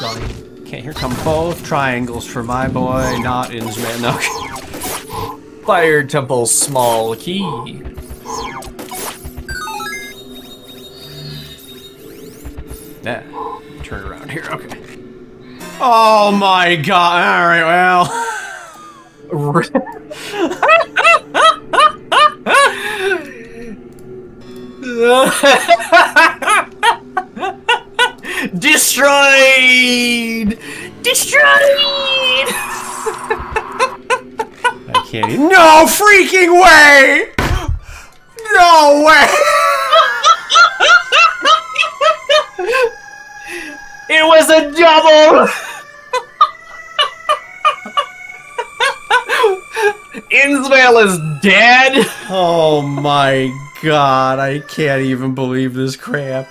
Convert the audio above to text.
Johnny. Okay, here come both triangles for my boy, not in his man. No. Fire Temple small key. Yeah. Turn around here. Okay. Oh my god. All right. Well. Destroyed! Destroyed! I can't. Even... No freaking way! No way! it was a double! Inzmail is dead! Oh my god, I can't even believe this crap.